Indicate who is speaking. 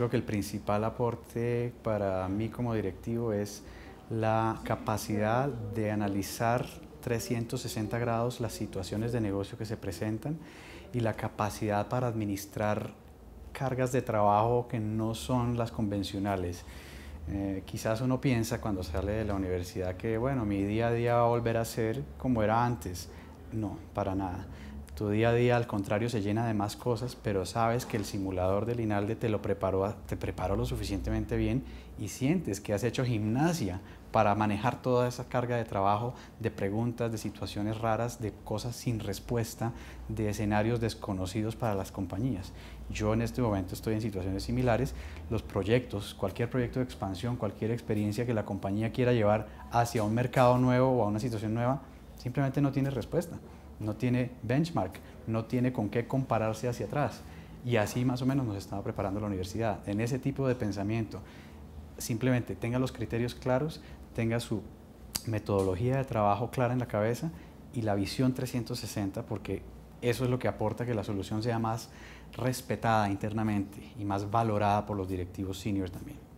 Speaker 1: creo que el principal aporte para mí como directivo es la capacidad de analizar 360 grados las situaciones de negocio que se presentan y la capacidad para administrar cargas de trabajo que no son las convencionales. Eh, quizás uno piensa cuando sale de la universidad que, bueno, mi día a día va a volver a ser como era antes. No, para nada. Tu día a día, al contrario, se llena de más cosas, pero sabes que el simulador del INALDE te lo preparó, te preparó lo suficientemente bien y sientes que has hecho gimnasia para manejar toda esa carga de trabajo, de preguntas, de situaciones raras, de cosas sin respuesta, de escenarios desconocidos para las compañías. Yo en este momento estoy en situaciones similares. Los proyectos, cualquier proyecto de expansión, cualquier experiencia que la compañía quiera llevar hacia un mercado nuevo o a una situación nueva, simplemente no tiene respuesta, no tiene benchmark, no tiene con qué compararse hacia atrás. Y así más o menos nos estaba preparando la universidad, en ese tipo de pensamiento. Simplemente tenga los criterios claros, tenga su metodología de trabajo clara en la cabeza y la visión 360, porque eso es lo que aporta que la solución sea más respetada internamente y más valorada por los directivos seniors también.